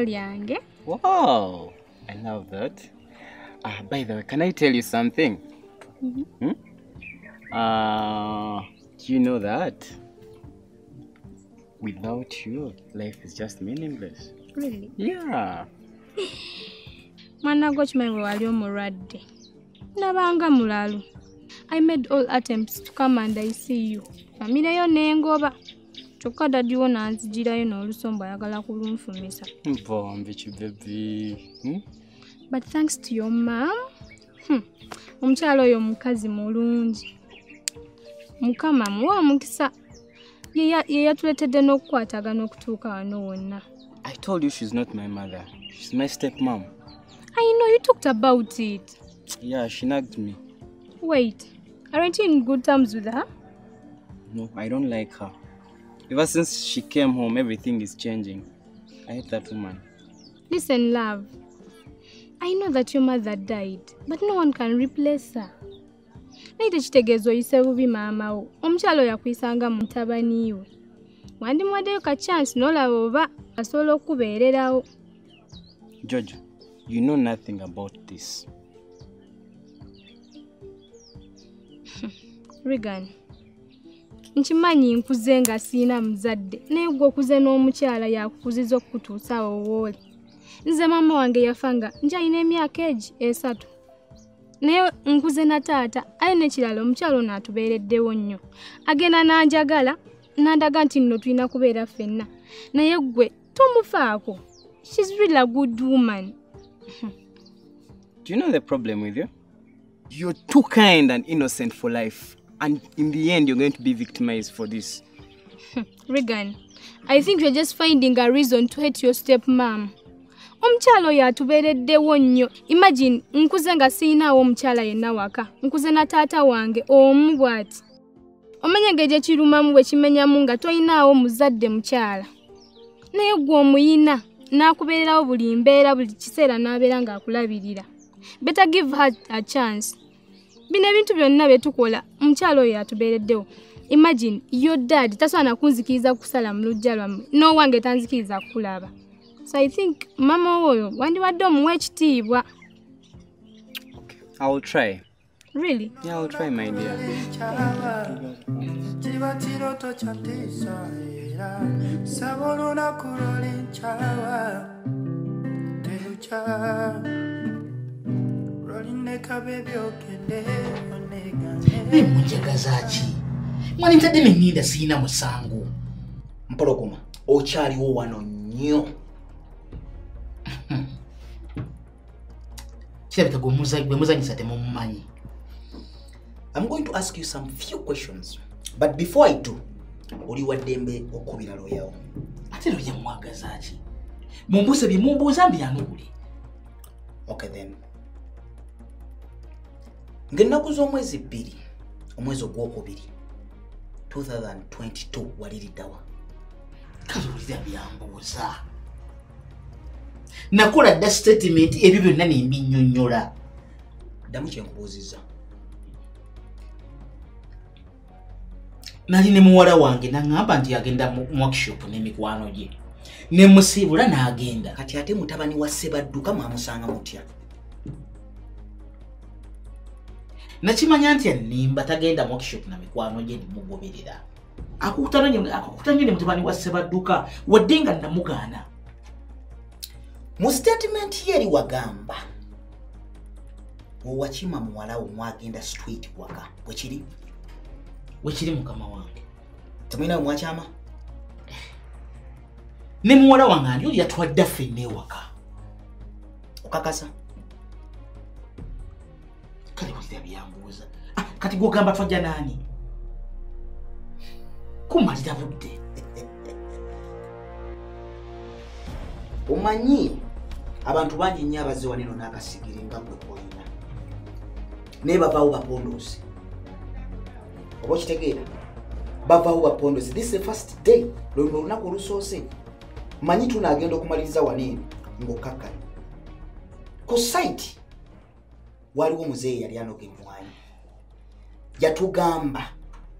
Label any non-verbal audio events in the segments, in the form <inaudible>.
liiso lyange Wow, I love that. uh, by the way, can I tell you something? mm Hmm? hmm? Uh, do you know that without you, life is just meaningless. Really? Yeah. <gasps> mwana gwo kimanyi bwe wali omulwadde nabanga mulalu i made all attempts to come and i see you famireyo nengoba kyokka dadiwo nanzigirayo n'olusombo ayagala kulunfumisa Mpombi kibebi. Hmm? but thanks to your mam hmm, omukyala oyo mukazi mulungi mukama muwa omukisa ye ya- ye yatuletedde n'okukwatagana okutuuka wano wonna I told you she's not my mother. She's my stepmom. i know you talked about it Yeah, she nagged me. wait aren't you in good terms with her No, I don't like her. Ever since she came home, everything is changing. I hate that woman. Listen, love. I know that your mother died, but no one can replace her. naye tekitegeeza oyise bubi maama wo omukyala oyo akuyisanga mu mutabani we wandimuwaddeyo ka chance n'olaba oba asobola okubeererawo Georgia, you know nothing about this. <laughs> regan nkimanyi nkuze nga siina muzadde naye gwe okuze n'omukyala yakukuziza okukutuusa awo wooli nze maama wange yafa nga nkyalina emyaka egi esatu. Naye nkuze na taata aye nekirala omukyala ono atubeereddewo nnyo. Agenda n'anjagala n'andaga nti nno tulina kubeera ffenna. Naye gwe tomufaako. Shes really a good woman. Do you know the problem with you? You're too kind and innocent for life. And in the end, you're going to be victimized for this. <laughs> Regan, I think you're just finding a reason to hate your stepmom. omukyala oyo atubeereddewo nnyo imagine nkuze nga sirinaawo omukyala yenna waka. Nkuze na taata wange omu bw'ati. Omanye engeri ekirumamu bwe kimenyamu nga toyinaawo muzadde mukyala. Naye gwe omuyina n'akubeererawo buli mbeera buli kiseera n'abeera ng'akulabirira. Better give her a chance bino ebintu byonna bye tukola omukyala oyo atubeereddewo imagine your dad tasobola nakunzikiriza kusala mu lujja lwammwe n'owange tanzikiriza kukulaba so i think mama oyo wandiwadde omuwa ekitiibwa. I will try. really? Yeah, I'll try, my dear. kiba kiroto kyantiisa era saba olunaku lwolincawa terukya lwolinekaba ebyogende naye munjagaza ki mwali ntadde nenninda sirina musango. Mpologoma okyaliwo wano nnyo. <laughs> Kirabika gwe muza- gwe muzanyisa temumumanyi i'm going to ask you some few questions. But before i do oli wa ddembe okubira looyawo ate lojja mumwagaza ki mumbuuza bye mumbuuza mbyanukule okay then ng'ennaku z'omwezi bbiri omwezi ogwokubiri 2022 waliriddawa kale olira byambuuza nakola dda statement ebyo byonna nembinyonyola ddamu kyenkubuuzizza nali ne muwala wange naŋŋamba nti agenda mu workshop n'emikwano gye. Nemusiibula n'agenda. Kati ate mutabani wa sebadduka mwamusanga mutya nakimanya nti annimba tagenda workshop na mikwano gye nemugoberera akukutanye ne mutabani wa sebadduka wadde nga namugaana. Mu statement ye eri wagamba owakima muwala wo mwagenda street waka bwekiri wekiri mukama wange. Temulinawe mwakyama? Ne muwala wange ani oli yatwadde ffenna ewaka? Okakasa walira byambuuza. Ah, kati gwogamba twajja naani kumalira <laughs> budde omanyi abantu bangi nnyo abazze waneno n'akasigiri nga gwe kolina naye bavaawo bapondoozi oba okitegeera? Bavaawo bapondoozi this first day. Lweno olunaku olusoose. Manyi tunaagenda okumaliriza waneeno ng'okkakkana ku site waliwo muzeeyi yali anoga emwanyi yatugamba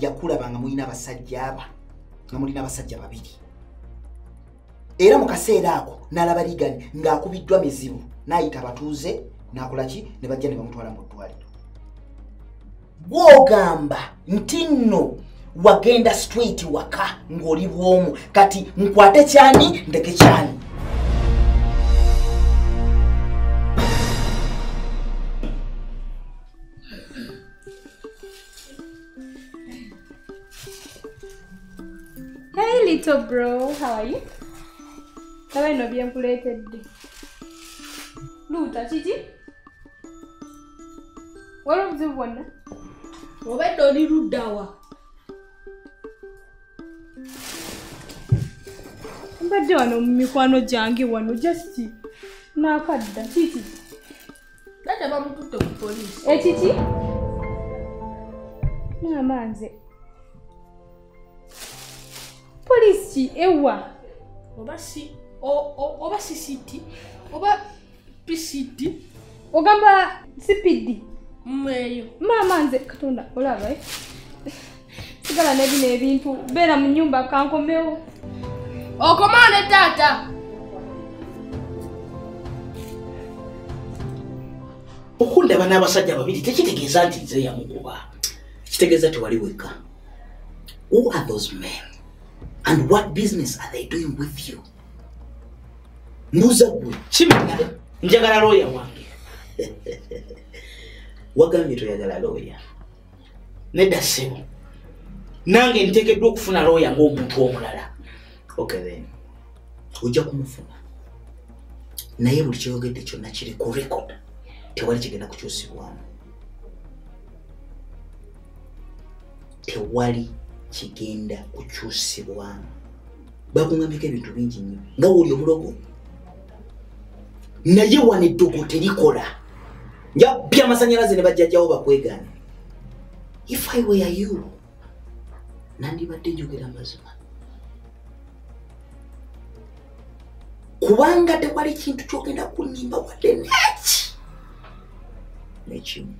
yakulaba nga mulina abasajja aba nga mulina abasajja babiri. Era mu kaseera ako n'alaba ligani ng'akubiddwa mizibu n'ayita abatuuze n'akolaki ne bajja ne bamutwala mu ddwaliro. Gwogamba nti nno wagenda straight waka ng'oli bwomu kati nkwate kyani? Ndeke kyani little bro, how are you? Kaba bino bye nkuleetedde. Luuta kiki? Waliwo obuzibu bwonna? obadde oli luddawa Mbadde wano mu mikwano gyange wano just n'akadda kiki? dada bamututte ku poliisi Ekiki? Maama nze. Poliisi ewa. oba si o- o- oba sisiti oba pct Ogamba sipidi. mweyo. Maama nze katonda olaba eh? sigala ne bino ebintu beera mu nyumba kankomewo. Okomaane taata. Okundaba n'abasajja babiri tekitegeeza nti nze yamukuba. Kitegeeza tewali weka who are those men and what business are they doing with you? Mbuuza gwe. Kimenya njagala looya wange. Wagambye toyagala looya nedda ssebo. Nange nteekeddwa okufuna looya ng'omuntu omulala. Okay then. Ojja kumufuna. Naye buli kyoyogedde kyonna kiri ku record. Tewali kigenda kukyusibwamu. Tewali kigenda kukyusibwamu bakuŋamyeko ebintu bingi nnyo. Nga wooli omulogo naye wano eddogo terikola. Njabbya amasanyalaze ne bajjajjawo bakwegane if i were you nandibadde njogera mazima. Kubanga tewali kintu kyogenda kunimba wadde neki? Nekimu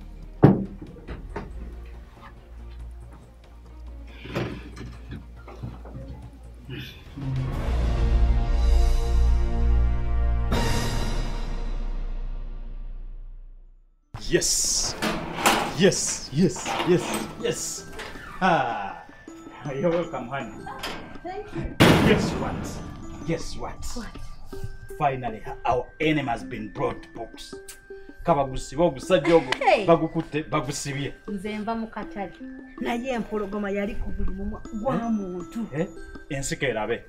Yes, yes, yes, yes. Ah, you're welcome, honey. Thank you. Guess what? Guess what? What? Finally, our enemy has been brought to books. kabagusiba ogusajja ogwo Hey. bagukutte bagusibye nze nva mu katale naye empologoma yali ku buli mumwa gwa muntu Eh, ensika erabe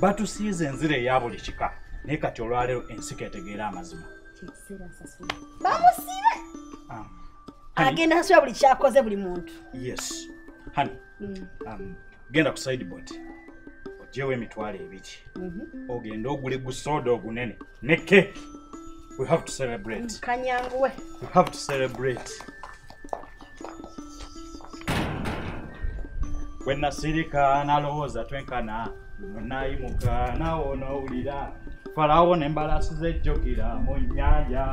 batusiiza enzira eya buli kika naye kati olwaleero ensika etegeera amazima bamusibe Ah, agenda asula buli kyakoze buli muntu. Yes. Hani um, genda ku sideboard ogyewo emitwalo ebiri ogende ogule gusoda ogunene. Ne cake we have to celebrate. Kanyanguwe. We have to celebrate. Bwenasirika nalowooza twenkana. Nonayimuka nawo nowulira falawo nembalasi zejjukira mu nnyanja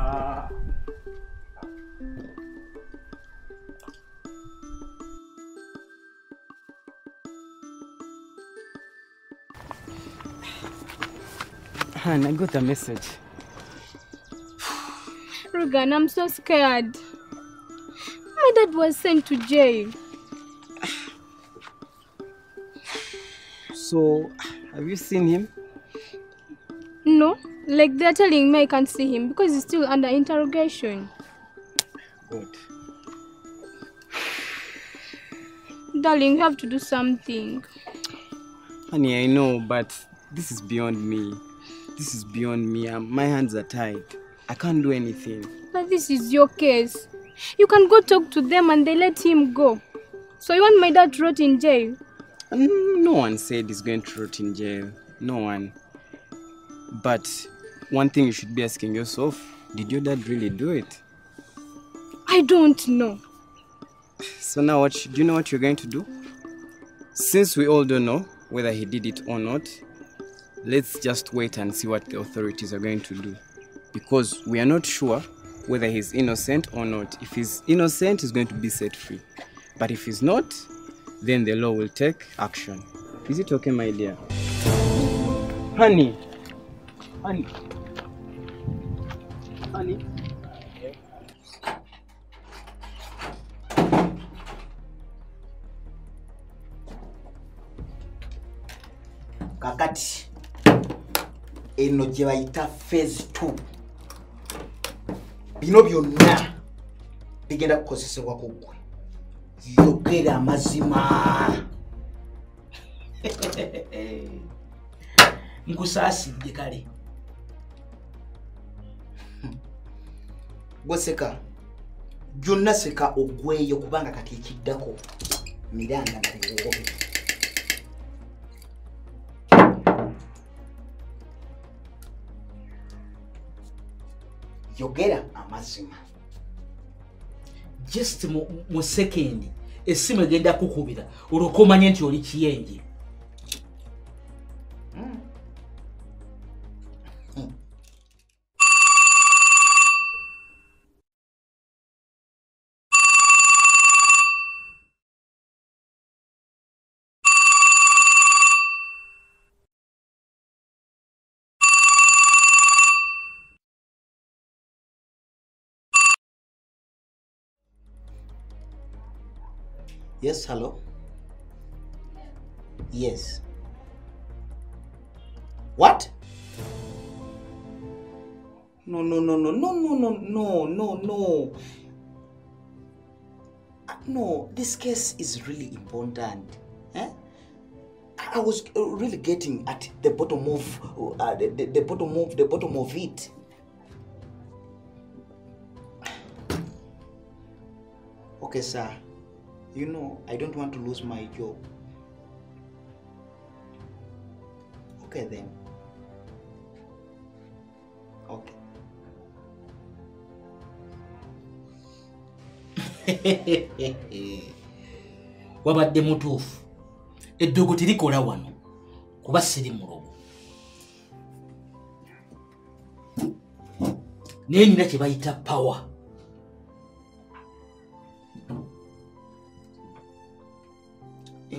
Han, I got a message. Regan, I'm so scared. My dad was sent to jail. So, have you seen him? No, like they're telling me I can't see him because he's still under interrogation. Good. Darling, you have to do something. Honey, I know, but this is beyond me. This is beyond me. My hands are tied. I can't do anything. But this is your case. You can go talk to them and they let him go. So you want my dad rot in jail? Mm, No one said he's going to rot in jail. No one. But one thing you should be asking yourself did your dad really do it? I don't know. So now, what do you know what you're going to do? Since we all don't know whether he did it or not, let's just wait and see what the authorities are going to do. Because we are not sure whether he's innocent or not. If he's innocent, he's going to be set free. But if he's not, then the law will take action. Is it okay, my dear? Honey. Honey. Honey. kakati eno gye bayita phase 2 bino byonna bigenda kukozesebwa ku ggwe. Yogera amazima. <laughs> Nkusaasidde kale. <laughs> Gweseka gyonna seka ogweyo kubanga kati ekiddako miranda nabiwobe yogera amazima just mu- sekendi essimu egenda kukubira. Olwoka omanye nti oli kiyenje yes hello? Yes. What? No no no no no no no no no no. Uh, no this case is really important eh? i was uh, really getting at the bottom of uh, the, the, the bottom of the bottom of it. Okay sir you know i don't want to lose my job. Okay then. Okay. <laughs> Wabadde mutuufu. Eddogo terikola wano kuba siri mulogo. Naye nina kye bayita pawa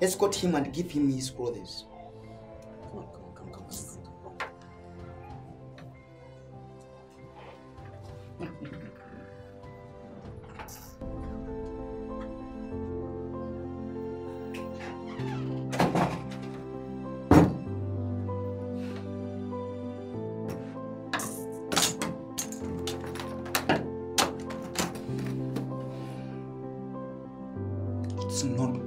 escort him and give him his clothes not